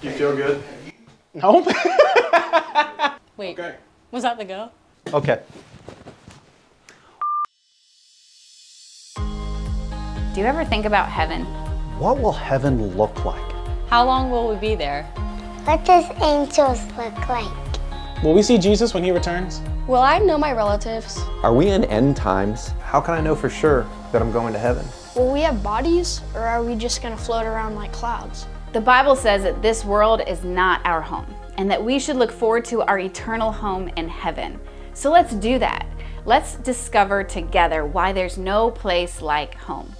Do you feel good? Nope. Wait, Okay. was that the go? okay. Do you ever think about heaven? What will heaven look like? How long will we be there? What does angels look like? Will we see Jesus when he returns? Will I know my relatives? Are we in end times? How can I know for sure that I'm going to heaven? Will we have bodies or are we just going to float around like clouds? The Bible says that this world is not our home and that we should look forward to our eternal home in heaven. So let's do that. Let's discover together why there's no place like home.